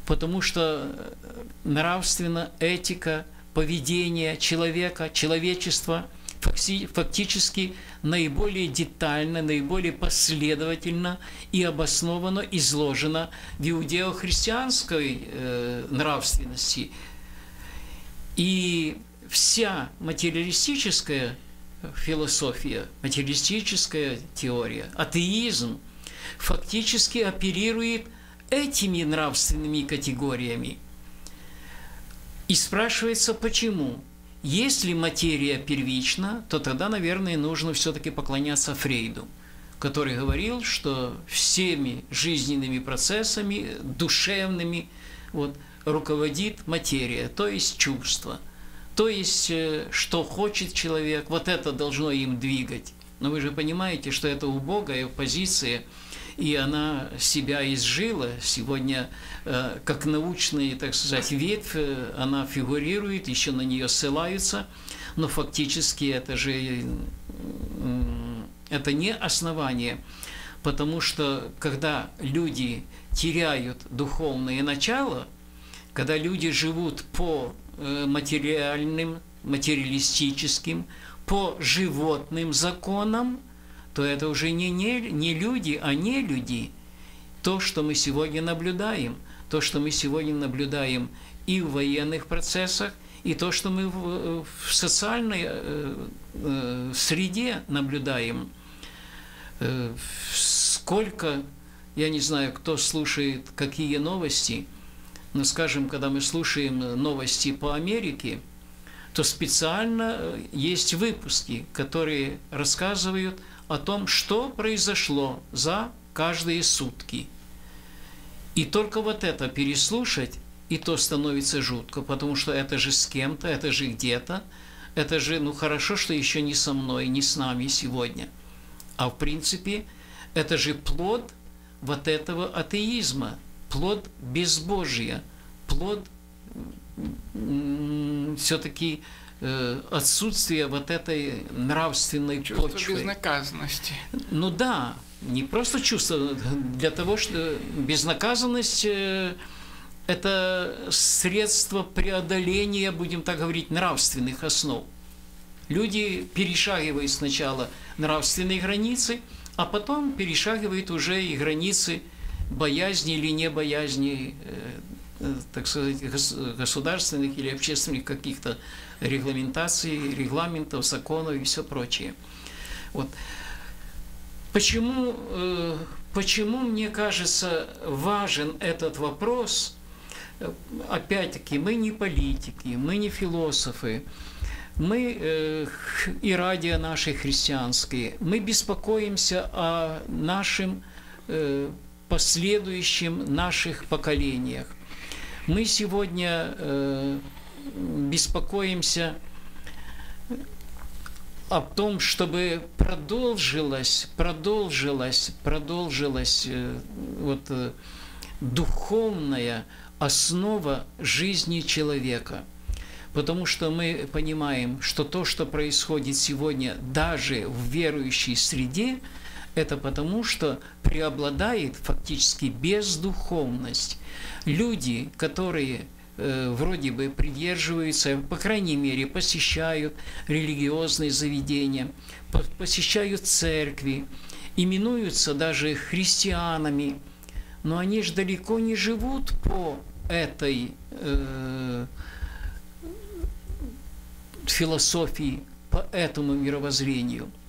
потому что э, нравственно этика, поведение человека, человечества фактически наиболее детально, наиболее последовательно и обоснованно изложено в иудео-христианской э, нравственности – и вся материалистическая философия, материалистическая теория, атеизм фактически оперирует этими нравственными категориями. И спрашивается, почему? Если материя первична, то тогда, наверное, нужно все-таки поклоняться Фрейду, который говорил, что всеми жизненными процессами, душевными, вот, руководит материя, то есть чувство, то есть э, что хочет человек, вот это должно им двигать. Но вы же понимаете, что это убогая позиция, и она себя изжила. Сегодня, э, как научный, так сказать, ветвь, э, она фигурирует, еще на нее ссылаются, но фактически это же это не основание, потому что когда люди теряют духовное начало – когда люди живут по э, материальным, материалистическим, по животным законам, то это уже не, не, не люди, а не люди. То, что мы сегодня наблюдаем, то, что мы сегодня наблюдаем и в военных процессах, и то, что мы в, в социальной э, э, среде наблюдаем. Э, сколько, я не знаю, кто слушает какие новости – ну, скажем, когда мы слушаем новости по Америке, то специально э, есть выпуски, которые рассказывают о том, что произошло за каждые сутки. И только вот это переслушать, и то становится жутко, потому что это же с кем-то, это же где-то, это же, ну хорошо, что еще не со мной, не с нами сегодня. А в принципе, это же плод вот этого атеизма – плод безбожия, плод все-таки отсутствие вот этой нравственной чувство почвы. безнаказанности. Ну да, не просто чувство, для того, что безнаказанность э, это средство преодоления, будем так говорить, нравственных основ. Люди перешагивают сначала нравственные границы, а потом перешагивают уже и границы боязни или не боязни, э, э, так сказать, государственных или общественных каких-то регламентаций, регламентов, законов и все прочее. Вот. Почему, э, почему мне кажется важен этот вопрос? Опять-таки, мы не политики, мы не философы, мы э, и радио наши христианские, мы беспокоимся о нашем э, последующем наших поколениях. Мы сегодня э, беспокоимся о том, чтобы продолжилась, продолжилась, продолжилась э, вот, э, духовная основа жизни человека. Потому что мы понимаем, что то, что происходит сегодня даже в верующей среде, это потому, что преобладает фактически бездуховность. Люди, которые вроде бы придерживаются, по крайней мере, посещают религиозные заведения, посещают церкви, именуются даже христианами, но они же далеко не живут по этой э, философии, по этому мировоззрению –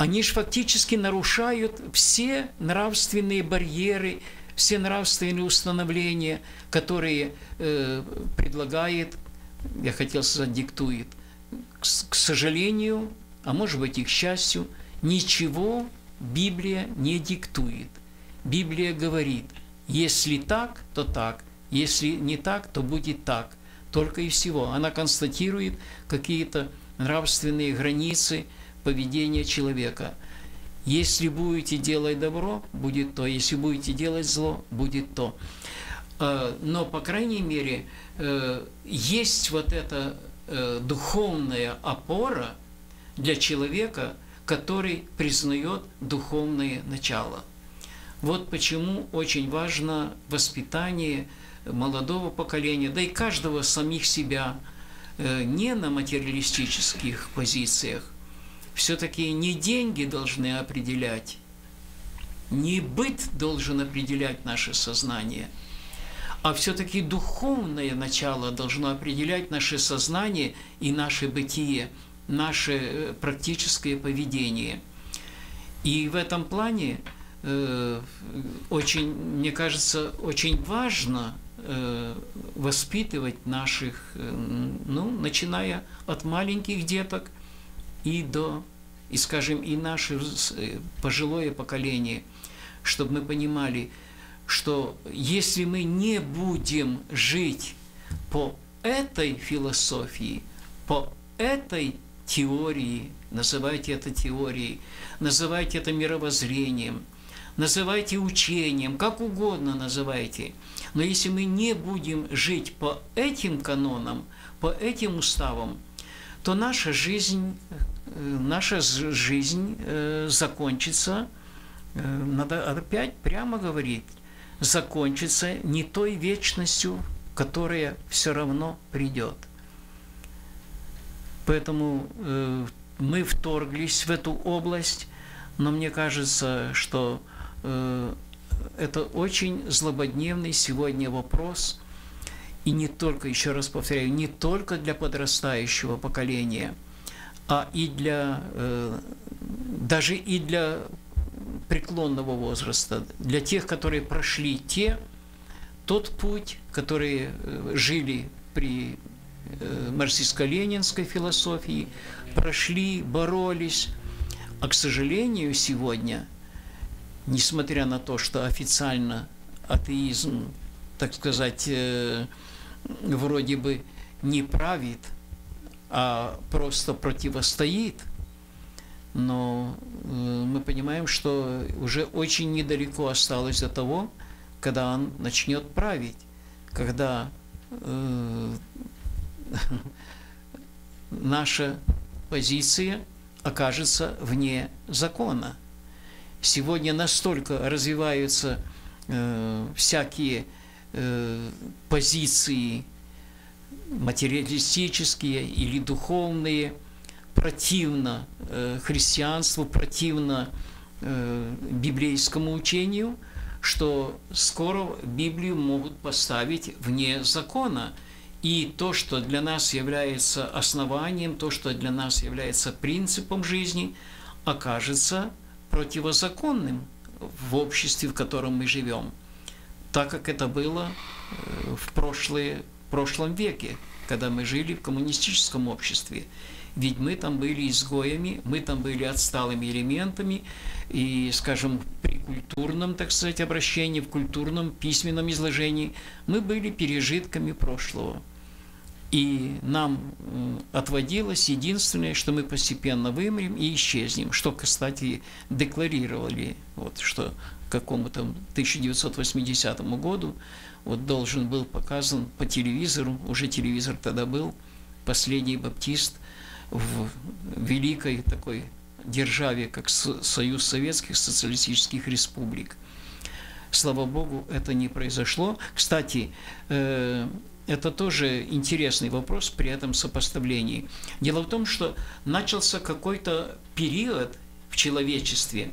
они же фактически нарушают все нравственные барьеры, все нравственные установления, которые э, предлагает, я хотел сказать, диктует. К, к сожалению, а может быть и к счастью, ничего Библия не диктует. Библия говорит, если так, то так, если не так, то будет так. Только и всего. Она констатирует какие-то нравственные границы – поведение человека. Если будете делать добро, будет то. Если будете делать зло, будет то. Э, но, по крайней мере, э, есть вот эта э, духовная опора для человека, который признает духовное начало. Вот почему очень важно воспитание молодого поколения, да и каждого самих себя, не на материалистических позициях, все-таки не деньги должны определять, не быт должен определять наше сознание, а все-таки духовное начало должно определять наше сознание и наше бытие, наше э, практическое поведение. И в этом плане э, очень, мне кажется, очень важно э, воспитывать наших, ну, начиная от маленьких деток – и до, и скажем, и наше э, пожилое поколение, чтобы мы понимали, что если мы не будем жить по этой философии, по этой теории, называйте это теорией, называйте это мировоззрением, называйте учением, как угодно называйте. Но если мы не будем жить по этим канонам, по этим уставам, то наша жизнь, наша жизнь э, закончится, э, надо опять прямо говорить, закончится не той вечностью, которая все равно придет. Поэтому мы вторглись в эту область, но мне кажется, что это очень злободневный сегодня вопрос – и не только, еще раз повторяю, не только для подрастающего поколения, а и для, э, даже и для преклонного возраста, для тех, которые прошли те, тот путь, которые э, жили при э, марксистско-ленинской философии, прошли, боролись. А, к сожалению, сегодня, несмотря на то, что официально атеизм, так сказать, вроде бы не правит, а просто противостоит, но э, мы понимаем, что уже очень недалеко осталось до того, когда он начнет править, когда э, наша позиция окажется вне закона. Сегодня настолько развиваются э, всякие Э, позиции материалистические или духовные противно э, христианству, противно э, библейскому учению, что скоро Библию могут поставить вне закона. И то, что для нас является основанием, то, что для нас является принципом жизни, окажется противозаконным в обществе, в котором мы живем, так как это было э, в прошлые, прошлом веке, когда мы жили в коммунистическом обществе. Ведь мы там были изгоями, мы там были отсталыми элементами, и, скажем, при культурном, так сказать, обращении, в культурном письменном изложении мы были пережитками прошлого. И нам отводилось единственное, что мы постепенно вымрем и исчезнем, что, кстати, декларировали, вот, что к какому-то 1980 году вот должен был показан по телевизору, уже телевизор тогда был, последний баптист в великой такой державе, как Союз Советских Социалистических Республик. Слава Богу, это не произошло. Кстати, э, это тоже интересный вопрос при этом сопоставлении. Дело в том, что начался какой-то период в человечестве,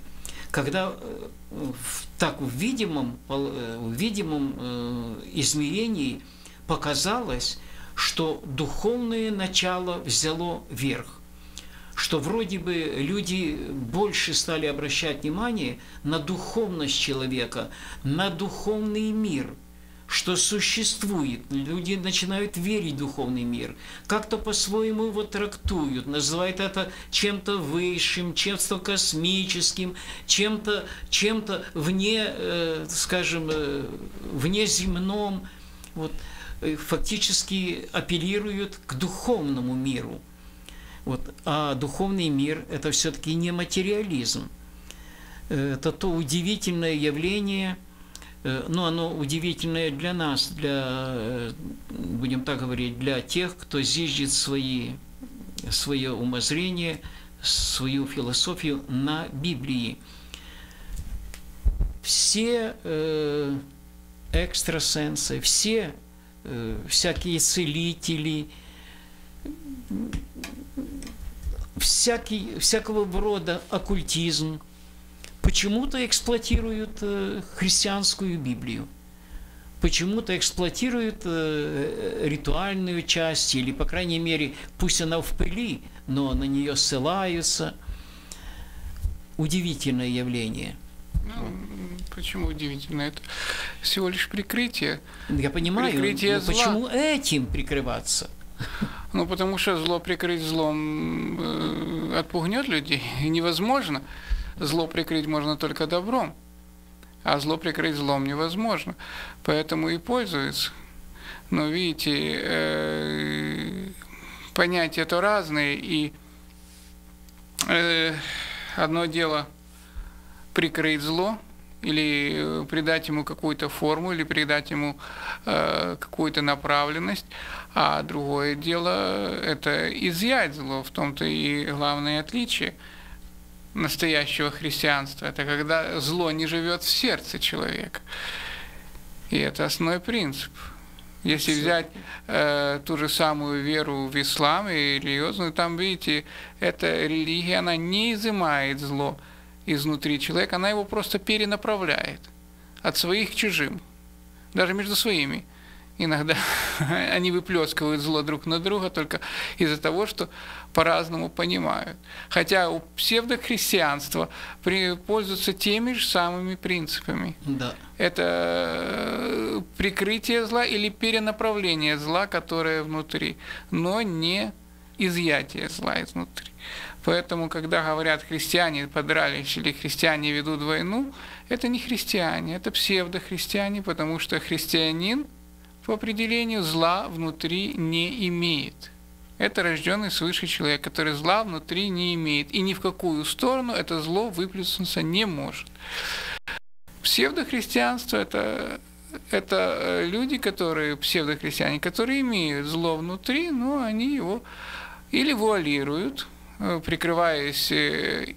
когда э, в, так в видимом, э, в видимом э, измерении показалось, что духовное начало взяло верх что вроде бы люди больше стали обращать внимание на духовность человека, на духовный мир – что существует. Люди начинают верить в духовный мир, как-то по-своему его трактуют, называют это чем-то высшим, чем-то космическим, чем-то чем вне, э, скажем, э, внеземном. Вот, э, фактически апеллируют к духовному миру. Вот, а духовный мир – это все-таки не материализм. Это то удивительное явление – Э, но оно удивительное для нас, для, э, будем так говорить, для тех, кто зиждет свои, свое умозрение, свою философию на Библии. Все э, экстрасенсы, все э, всякие целители, всякий, всякого рода оккультизм, почему-то эксплуатируют э, христианскую Библию, почему-то эксплуатируют э, ритуальную часть, или, по крайней мере, пусть она в пыли, но на нее ссылаются. Удивительное явление. Ну, почему удивительно? Это всего лишь прикрытие. Я понимаю, прикрытие но зла. почему этим прикрываться? Ну, потому что зло прикрыть злом э, отпугнет людей, невозможно зло прикрыть можно только добром, а зло прикрыть злом невозможно. Поэтому и пользуются. Но видите, э, понятия то разные, и э, одно дело прикрыть зло, или придать ему какую-то форму, или придать ему э, какую-то направленность, а другое дело – это изъять зло, в том-то и главное отличие – настоящего христианства. Это когда зло не живет в сердце человека. И это основной принцип. Если взять э, ту же самую веру в ислам и религиозную, там, видите, эта религия, она не изымает зло изнутри человека, она его просто перенаправляет от своих к чужим, даже между своими – иногда они выплескивают зло друг на друга только из-за того, что по-разному понимают. Хотя у псевдохристианства пользуются теми же самыми принципами. Да. Это э, прикрытие зла или перенаправление зла, которое внутри, но не изъятие зла изнутри. Поэтому, когда говорят христиане подрались или христиане ведут войну, это не христиане, это псевдохристиане, потому что христианин – по определению зла внутри не имеет. Это рожденный свыше человек, который зла внутри не имеет. И ни в какую сторону это зло выплеснуться не может. Псевдохристианство это, это э, люди, которые псевдохристиане, которые имеют зло внутри, но они его или вуалируют, э, прикрываясь э,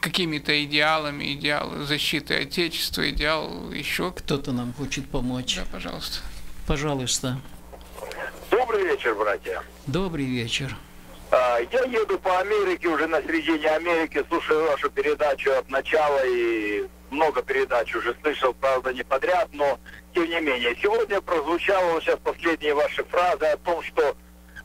какими-то идеалами, идеал защиты Отечества, идеал еще. Кто-то нам хочет помочь. Да, пожалуйста. Пожалуйста. Добрый вечер, братья. Добрый вечер. А, я еду по Америке, уже на середине Америки, слушаю вашу передачу от начала и много передач уже слышал, правда, не подряд, но тем не менее. Сегодня прозвучала вот сейчас последние ваши фразы о том, что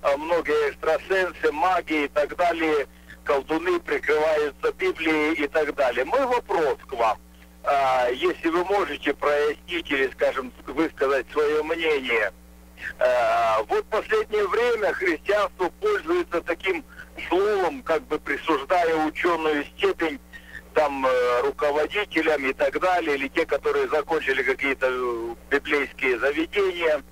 а, многие экстрасенсы, маги и так далее колдуны прикрываются Библией и так далее. Мой вопрос к вам. А, если вы можете прояснить или, скажем, высказать свое мнение. А, вот последнее время христианство пользуется таким словом, как бы присуждая ученую степень там э, руководителям и так далее, или те, которые закончили какие-то библейские заведения,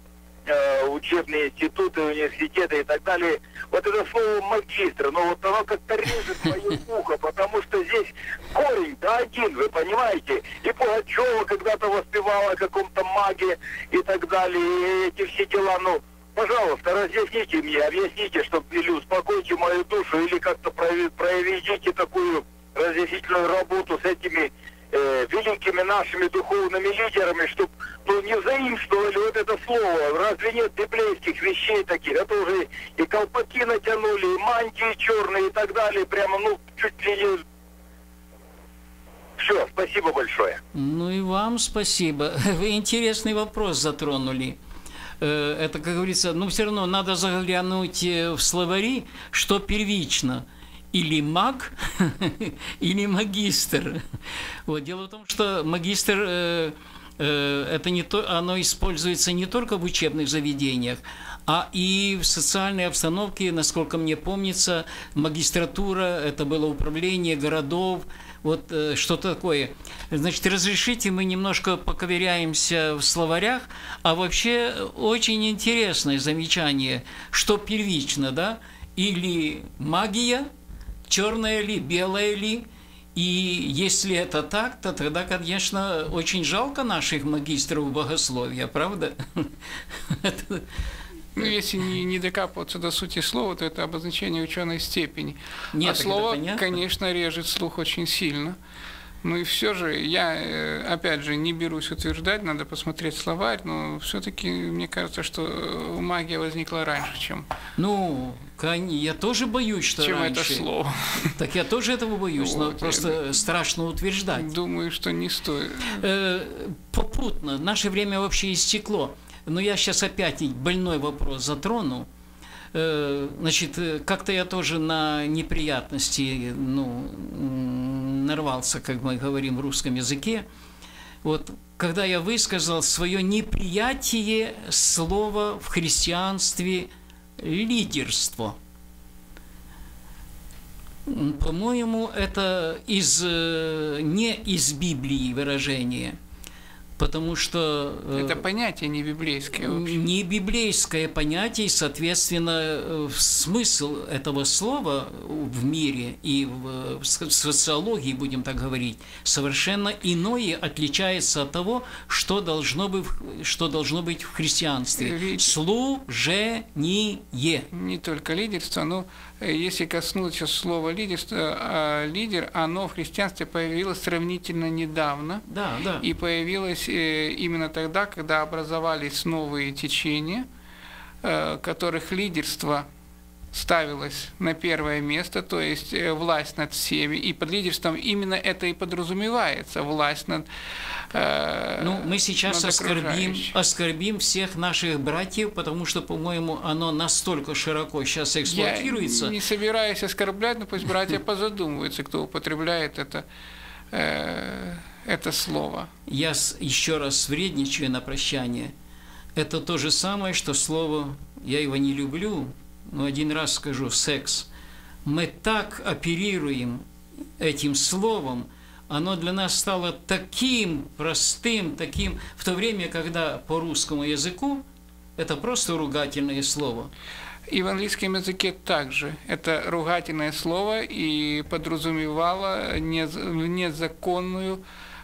э, учебные институты, университеты и так далее. Вот это слово магистр, но вот оно как-то режет мое ухо, потому что здесь корень-то один, вы понимаете? И Пугачева когда-то воспевала о каком-то маге и так далее, и эти все дела, ну, пожалуйста, разъясните мне, объясните, чтобы или успокойте мою душу, или как-то проведите такую разъяснительную работу с этими э, великими нашими духовными лидерами, чтобы ну, не заимствовали вот это слово. Разве нет библейских вещей таких? Это уже и колпаки натянули, и мантии черные и так далее. Прямо, ну, чуть ли не... Все, спасибо большое. Ну и вам спасибо. Вы интересный вопрос затронули э, это, как говорится, ну все равно надо заглянуть э, в словари, что первично – или маг, или магистр. Вот. Дело в том, что магистр э, э, это не то, оно используется не только в учебных заведениях, а и в социальной обстановке, насколько мне помнится, магистратура, это было управление городов, вот э, что такое. Значит, разрешите, мы немножко поковыряемся в словарях, а вообще очень интересное замечание, что первично, да, или магия – черное ли, белое ли. И если это так, то тогда, конечно, очень жалко наших магистров богословия, правда? Ну, если не, не докапываться до сути слова, то это обозначение ученой степени. Нет, а слово, конечно, режет слух очень сильно. Ну и все же, я, э, опять же, не берусь утверждать, надо посмотреть словарь, но все-таки мне кажется, что э, магия возникла раньше, чем... Ну, я тоже боюсь, что чем раньше. это слово. Так я тоже этого боюсь, вот, но просто я... страшно утверждать. Думаю, что не стоит. Э, попутно, наше время вообще истекло. Но я сейчас опять больной вопрос затрону. Значит, как-то я тоже на неприятности, ну, нарвался, как мы говорим в русском языке, вот когда я высказал свое неприятие слова в христианстве лидерство. По-моему, это из, э, не из Библии выражение – потому что... Э, Это понятие не библейское вообще. Не библейское понятие, и, соответственно, э, смысл этого слова в мире и в социологии, будем так говорить, совершенно иное отличается от того, что должно быть, что должно быть в христианстве. Ведь... Служение. Не только лидерство, но Э, если коснуться слова лидерство, а лидер, оно в христианстве появилось сравнительно недавно. Да, да. И появилось э, именно тогда, когда образовались новые течения, э, которых лидерство ставилось на первое место, то есть власть над всеми, и под лидерством именно это и подразумевается, власть над Э, ну, мы сейчас оскорбим, оскорбим всех наших братьев, потому что, по-моему, оно настолько широко сейчас эксплуатируется. Я не собираюсь оскорблять, но пусть братья позадумываются, кто употребляет это, э, это слово. Я еще раз вредничаю на прощание. Это то же самое, что слово, я его не люблю, но один раз скажу, секс. Мы так оперируем этим словом – оно для нас стало таким простым, таким, в то время, когда по русскому языку это просто ругательное слово. И в английском языке также. Это ругательное слово и подразумевало незаконную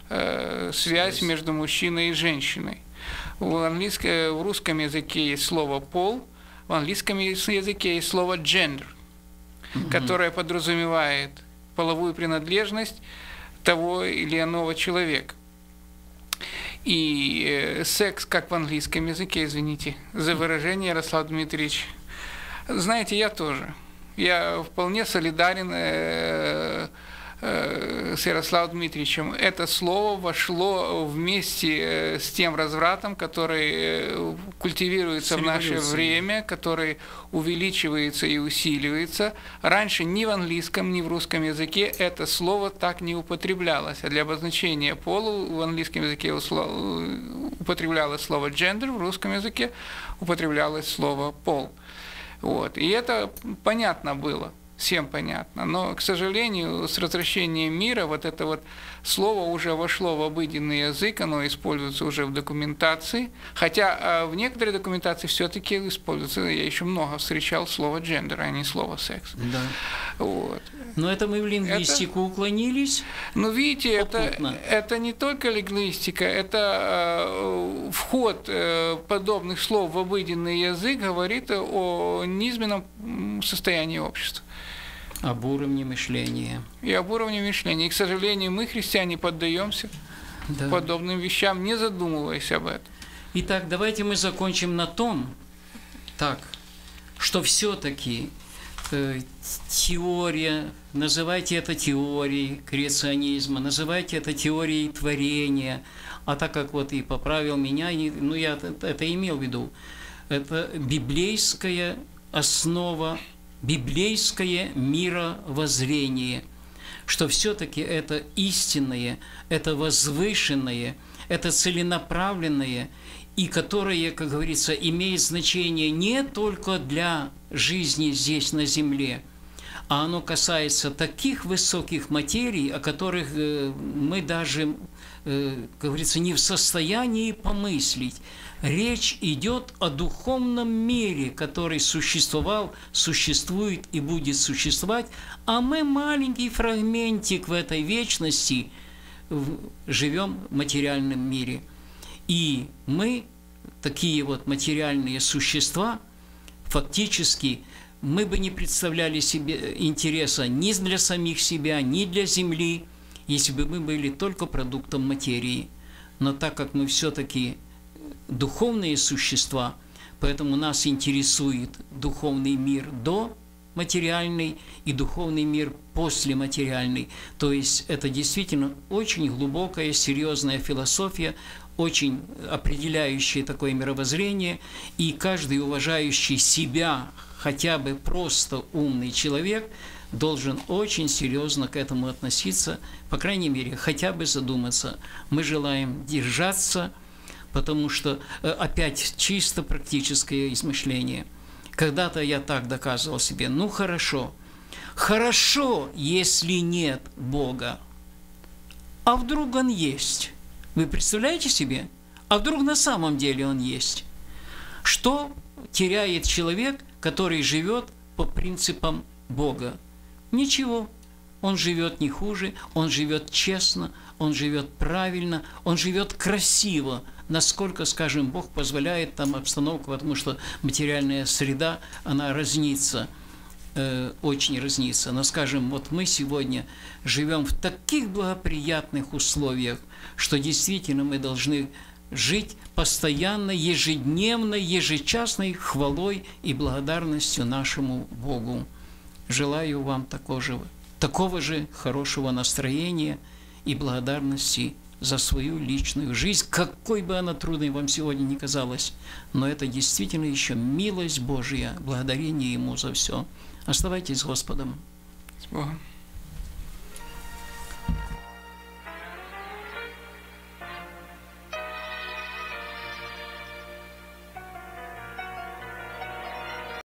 э, связь между мужчиной и женщиной. В, английском, в русском языке есть слово «пол», в английском языке есть слово «gender», mm-hmm. которое подразумевает половую принадлежность того или иного человека. И э, секс, как в английском языке, извините за выражение, Ярослав Дмитриевич. Знаете, я тоже. Я вполне солидарен э, с Ярославом Дмитриевичем, это слово вошло вместе э, с тем развратом, который э, культивируется в наше время, который увеличивается и усиливается. Раньше ни в английском, ни в русском языке это слово так не употреблялось. А для обозначения пола в английском языке употреблялось слово gender, в русском языке употреблялось слово пол. Вот. И это понятно было, всем понятно. Но, к сожалению, с возвращением мира вот это вот слово уже вошло в обыденный язык, оно используется уже в документации. Хотя а, в некоторой документации все-таки используется, я еще много встречал слово gender, а не слово секс. Да. Вот. Но это мы в лингвистику уклонились. Ну, видите, это, Попутно. это не только лингвистика, это э, вход э, подобных слов в обыденный язык говорит о низменном состоянии общества Об уровне мышления. и об уровне мышления. И, к сожалению, мы, христиане, поддаемся Да. подобным вещам, не задумываясь об этом. Итак, давайте мы закончим на том, так, что все-таки теория, называйте это теорией креационизма, называйте это теорией творения, а так как вот и поправил меня, и, ну я это, это имел в виду, это библейская основа, библейское мировоззрение, что все-таки это истинное, это возвышенное, это целенаправленное, и которое, как говорится, имеет значение не только для жизни здесь на Земле, а оно касается таких высоких материй, о которых э, мы даже, э, как говорится, не в состоянии помыслить. Речь идет о духовном мире, который существовал, существует и будет существовать, а мы маленький фрагментик в этой вечности живем в материальном мире. И мы, такие вот материальные существа, фактически мы бы не представляли себе интереса ни для самих себя, ни для Земли, если бы мы были только продуктом материи. Но так как мы все-таки духовные существа, поэтому нас интересует духовный мир до материальный и духовный мир после материальный. То есть это действительно очень глубокая, серьезная философия, очень определяющее такое мировоззрение, и каждый уважающий себя, хотя бы просто умный человек, должен очень серьезно к этому относиться, по крайней мере, хотя бы задуматься. Мы желаем держаться, потому что, э, опять, чисто практическое измышление. Когда-то я так доказывал себе, ну хорошо, хорошо, если нет Бога, а вдруг Он есть? Вы представляете себе? А вдруг на самом деле Он есть? Что теряет человек, который живет по принципам Бога? Ничего. Он живет не хуже, он живет честно, он живет правильно, он живет красиво, насколько, скажем, Бог позволяет там обстановку, потому что материальная среда, она разнится, э, очень разнится. Но, скажем, вот мы сегодня живем в таких благоприятных условиях, что действительно мы должны жить постоянно, ежедневно, ежечасной хвалой и благодарностью нашему Богу. Желаю вам такого же, такого же хорошего настроения и благодарности за свою личную жизнь, какой бы она трудной вам сегодня ни казалась. Но это действительно еще милость Божья, благодарение Ему за все. Оставайтесь с Господом. С Богом.